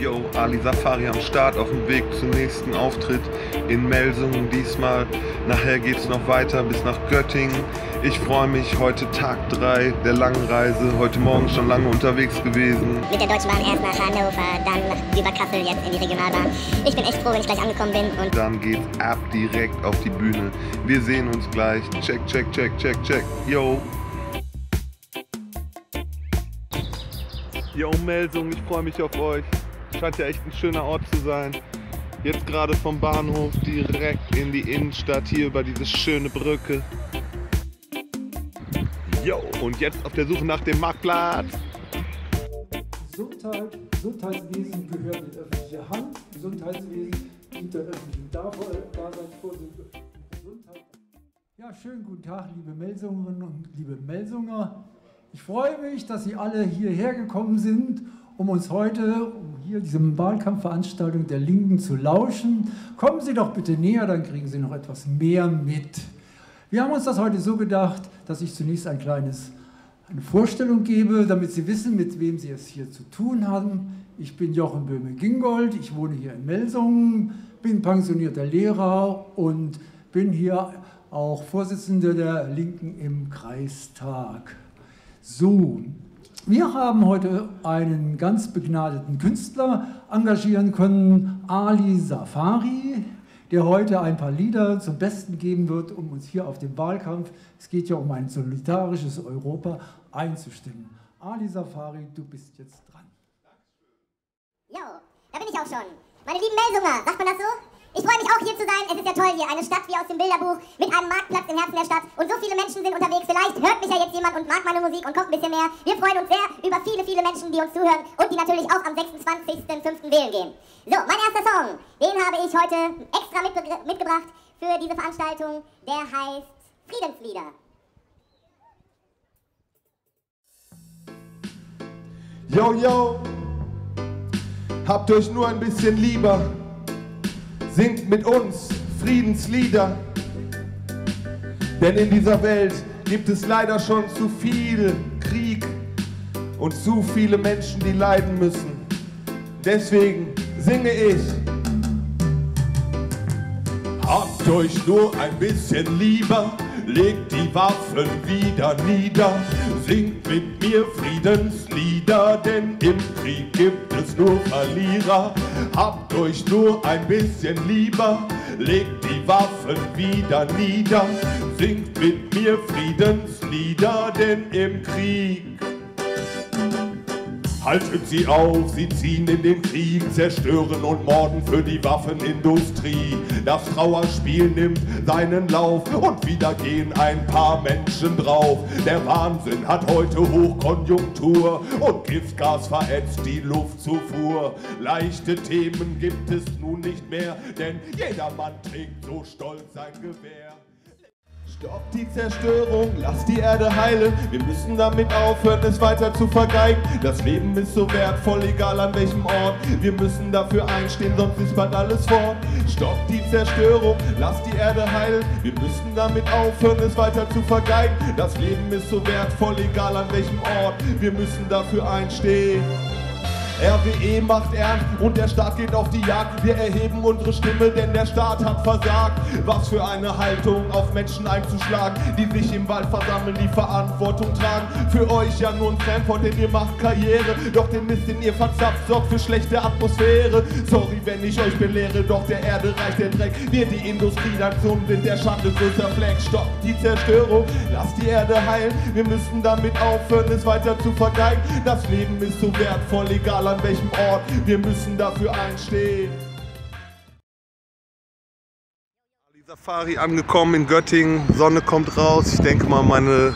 Yo, Ali Safari am Start auf dem Weg zum nächsten Auftritt in Melsungen diesmal. Nachher geht's noch weiter bis nach Göttingen. Ich freue mich, heute Tag 3 der langen Reise. Heute Morgen schon lange unterwegs gewesen. Mit der Deutschen Bahn erst nach Hannover, dann über Kassel jetzt in die Regionalbahn. Ich bin echt froh, wenn ich gleich angekommen bin und Dann geht's ab direkt auf die Bühne. Wir sehen uns gleich. Check, check, check, check, check. Yo. Yo Melsung, ich freue mich auf euch. Scheint ja echt ein schöner Ort zu sein. Jetzt gerade vom Bahnhof direkt in die Innenstadt, hier über diese schöne Brücke. Yo, und jetzt auf der Suche nach dem Marktplatz. Gesundheit, Gesundheitswesen gehört in öffentliche Hand. Gesundheitswesen dient der öffentlichen Daseinsvorsorge. Gesundheit. Ja, schönen guten Tag, liebe Melsungerinnen und liebe Melsunger. Ich freue mich, dass Sie alle hierher gekommen sind, um uns heute, hier diese Wahlkampfveranstaltung der Linken zu lauschen. Kommen Sie doch bitte näher, dann kriegen Sie noch etwas mehr mit. Wir haben uns das heute so gedacht, dass ich zunächst ein kleines, eine Vorstellung gebe, damit Sie wissen, mit wem Sie es hier zu tun haben. Ich bin Jochen Böhme-Gingold, ich wohne hier in Melsungen, bin pensionierter Lehrer und bin hier auch Vorsitzender der Linken im Kreistag. So, wir haben heute einen ganz begnadeten Künstler engagieren können, Ali Safari, der heute ein paar Lieder zum Besten geben wird, um uns hier auf dem Wahlkampf, es geht ja um ein solidarisches Europa, einzustimmen. Ali Safari, du bist jetzt dran. Jo, da bin ich auch schon. Meine lieben Melsunger, sagt man das so? Ich freue mich auch hier zu sein. Es ist ja toll hier. Eine Stadt wie aus dem Bilderbuch mit einem Marktplatz im Herzen der Stadt. Und so viele Menschen sind unterwegs. Vielleicht hört mich ja jetzt jemand und mag meine Musik und kommt ein bisschen mehr. Wir freuen uns sehr über viele, viele Menschen, die uns zuhören und die natürlich auch am 26.05. wählen gehen. So, mein erster Song, den habe ich heute extra mitbe- mitgebracht für diese Veranstaltung. Der heißt Friedenslieder. Yo, yo, habt euch nur ein bisschen lieber, singt mit uns Friedenslieder. Denn in dieser Welt gibt es leider schon zu viel Krieg und zu viele Menschen, die leiden müssen. Deswegen singe ich. Habt euch nur ein bisschen lieber, legt die Waffen wieder nieder, singt mit mir Friedenslieder, denn im Krieg gibt es nur Verlierer. Habt euch nur ein bisschen lieber, legt die Waffen wieder nieder, singt mit mir Friedenslieder, denn im Krieg Haltet sie auf, sie ziehen in den Krieg, zerstören und morden für die Waffenindustrie. Das Trauerspiel nimmt seinen Lauf und wieder gehen ein paar Menschen drauf. Der Wahnsinn hat heute Hochkonjunktur und Giftgas verätzt die Luftzufuhr. Leichte Themen gibt es nun nicht mehr, denn jeder Mann trägt so stolz sein Gewehr. Stopp die Zerstörung, lass die Erde heilen. Wir müssen damit aufhören, es weiter zu vergeigen. Das Leben ist so wertvoll, egal an welchem Ort. Wir müssen dafür einstehen, sonst ist bald alles fort. Stopp die Zerstörung, lass die Erde heilen. Wir müssen damit aufhören, es weiter zu vergeigen. Das Leben ist so wertvoll, egal an welchem Ort. Wir müssen dafür einstehen. RWE macht ernst und der Staat geht auf die Jagd. Wir erheben unsere Stimme, denn der Staat hat versagt. Was für eine Haltung, auf Menschen einzuschlagen, die sich im Wald versammeln, die Verantwortung tragen. Für euch ja nur ein Frankfurt, denn ihr macht Karriere. Doch den Mist, den ihr verzapft, sorgt für schlechte Atmosphäre. Sorry, wenn ich euch belehre, doch der Erde reicht der Dreck. Wir, die Industrienation, sind der Schande größer Fleck. Stopp die Zerstörung, lasst die Erde heilen. Wir müssen damit aufhören, es weiter zu vergeigen. Das Leben ist so wertvoll, egal an welchem Ort. Wir müssen dafür einstehen. Ali Safari angekommen in Göttingen. Sonne kommt raus. Ich denke mal, meine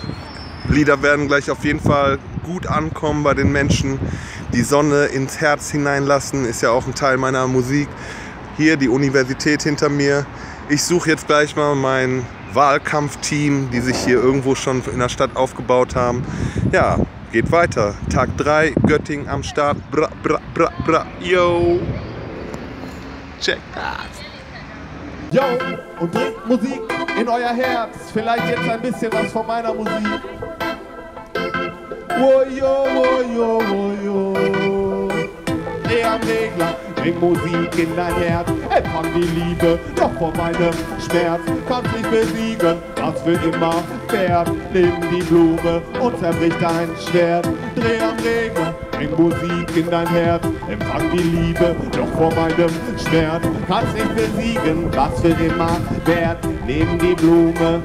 Lieder werden gleich auf jeden Fall gut ankommen bei den Menschen. Die Sonne ins Herz hineinlassen ist ja auch ein Teil meiner Musik. Hier die Universität hinter mir. Ich suche jetzt gleich mal mein Wahlkampfteam, die sich hier irgendwo schon in der Stadt aufgebaut haben. Ja, geht weiter. Tag 3, Göttingen am Start. Bra, bra, bra, bra. Yo. Check das. Yo, und bringt Musik in euer Herz. Vielleicht jetzt ein bisschen was von meiner Musik. Wo yo, wo yo, wo yo. Re am Re, bring Musik in dein Herz, empfang die Liebe, doch vor meinem Schmerz kannst nicht besiegen, was für immer fährt. Nimm die Blume und zerbrich dein Schwert, dreh am Regler, bring Musik in dein Herz, empfang die Liebe, doch vor meinem Schmerz kannst nicht besiegen, was für immer wert. Nimm die Blume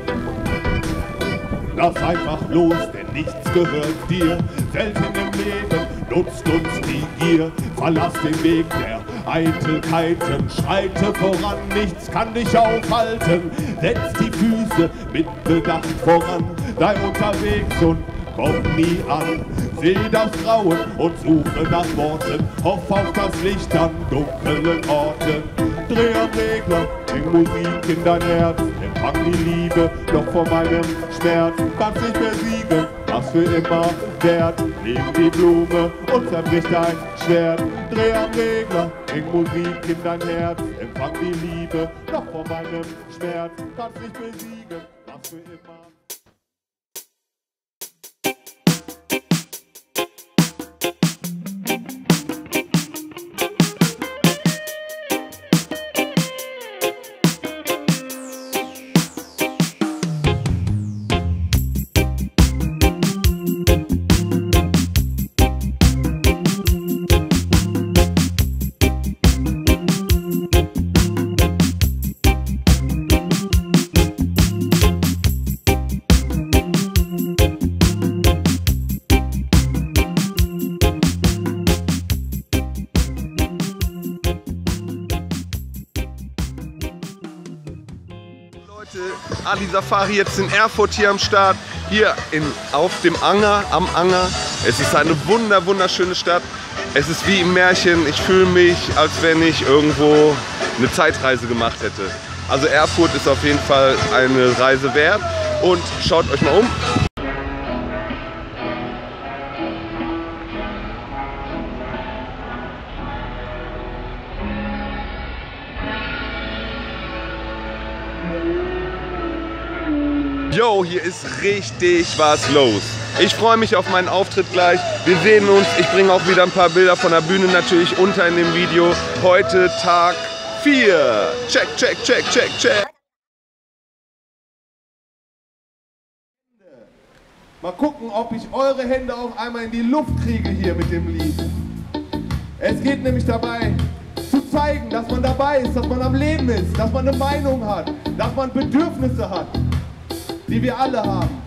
Lass einfach los, denn nichts gehört dir. Selten im Leben nutzt uns die Gier. Verlass den Weg der Eitelkeiten, schreite voran, nichts kann dich aufhalten. Setz die Füße mit Bedacht voran, sei unterwegs und komm nie an. Seh das Grauen und suche nach Worten, hoff auf das Licht an dunklen Orten. Dreh am Regler, bring Musik in dein Herz, empfang die Liebe, doch vor meinem Schmerz kannst nicht besiegen, was für immer wert. Nimm die Blume und zerbrich dein Schwert, dreh am Regler, bring Musik in dein Herz, empfang die Liebe, doch vor meinem Schmerz kannst nicht besiegen, was für immer. Ali Safari jetzt in Erfurt hier am Start, hier in, auf dem Anger, am Anger. Es ist eine wunder, wunderschöne Stadt. Es ist wie im Märchen, ich fühle mich, als wenn ich irgendwo eine Zeitreise gemacht hätte. Also Erfurt ist auf jeden Fall eine Reise wert und schaut euch mal um. Yo, hier ist richtig was los. Ich freue mich auf meinen Auftritt gleich. Wir sehen uns. Ich bringe auch wieder ein paar Bilder von der Bühne natürlich unter in dem Video. Heute Tag 4. Check, check, check, check, check. Mal gucken, ob ich eure Hände auch einmal in die Luft kriege hier mit dem Lied. Es geht nämlich dabei, zu zeigen, dass man dabei ist, dass man am Leben ist, dass man eine Meinung hat, dass man Bedürfnisse hat, die wir alle haben.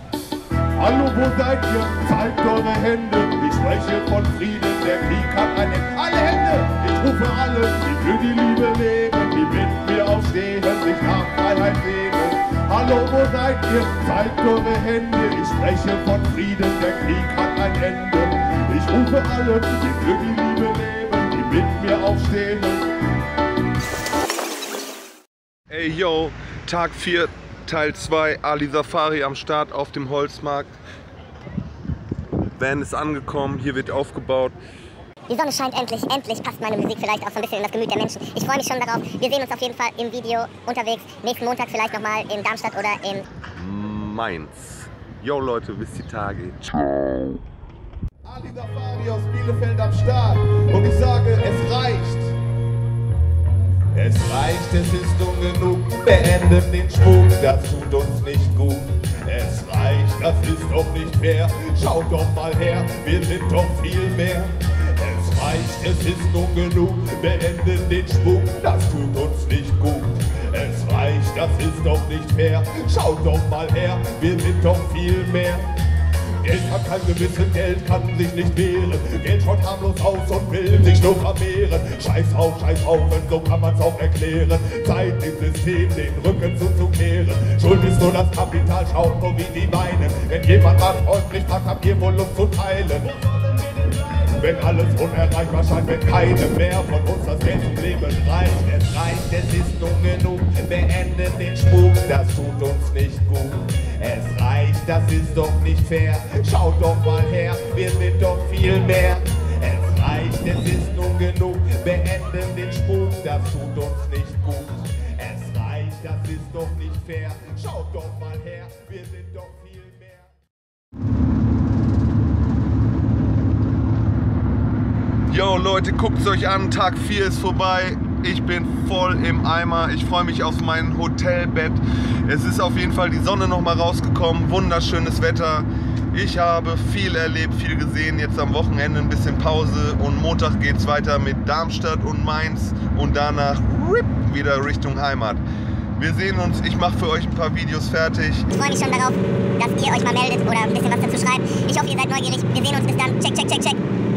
Hallo, wo seid ihr? Zeigt eure Hände. Ich spreche von Frieden, der Krieg hat ein Ende. Alle Hände! Ich rufe alle, die für die Liebe leben, die mit mir aufstehen, sich nach Freiheit sehnen. Hallo, wo seid ihr? Zeigt eure Hände. Ich spreche von Frieden, der Krieg hat ein Ende. Ich rufe alle, die für die Liebe leben, die mit mir aufstehen. Ey yo, Tag 4, Teil 2, Ali Safari am Start auf dem Holzmarkt. Van ist angekommen, hier wird aufgebaut. Die Sonne scheint endlich, endlich passt meine Musik vielleicht auch so ein bisschen in das Gemüt der Menschen. Ich freue mich schon darauf. Wir sehen uns auf jeden Fall im Video unterwegs. Nächsten Montag vielleicht nochmal in Darmstadt oder in Mainz. Yo Leute, bis die Tage. Ali Safari aus Bielefeld am Start und ich sage, es reicht. Es ist ungenug, beenden den Spuk, das tut uns nicht gut. Es reicht, das ist doch nicht fair, schaut doch mal her, wir sind doch viel mehr. Es reicht, es ist ungenug, beenden den Spuk, das tut uns nicht gut. Es reicht, das ist doch nicht fair, schaut doch mal her, wir sind doch viel mehr. Geld hat kein Gewissen, Geld kann sich nicht wehren. Geld schaut harmlos aus und will sich nur vermehren. Scheiß auf, scheiß auf, und so kann man's auch erklären. Zeit dem System den Rücken zuzukehren. Schuld ist nur das Kapital, schaut nur wie die meinen. Wenn jemand mal freundlich fragt, habt ihr wohl Lust zu teilen. Wenn alles unerreichbar scheint, wenn keine mehr von uns das Geld zum Leben reicht. Es reicht, es ist nun genug, beendet den Spuk, das tut uns nicht gut. Es reicht, das ist doch nicht fair, schaut doch mal her, wir sind doch viel mehr. Es reicht, es ist nun genug, beenden den Spuk, das tut uns nicht gut. Es reicht, das ist doch nicht fair, schaut doch mal her, wir sind doch viel mehr. Yo Leute, guckt es euch an, Tag 4 ist vorbei. Ich bin voll im Eimer. Ich freue mich auf mein Hotelbett. Es ist auf jeden Fall die Sonne noch mal rausgekommen. Wunderschönes Wetter. Ich habe viel erlebt, viel gesehen. Jetzt am Wochenende ein bisschen Pause und Montag geht es weiter mit Darmstadt und Mainz und danach wieder Richtung Heimat. Wir sehen uns. Ich mache für euch ein paar Videos fertig. Ich freue mich schon darauf, dass ihr euch mal meldet oder ein bisschen was dazu schreibt. Ich hoffe, ihr seid neugierig. Wir sehen uns bis dann. Check, check, check, check.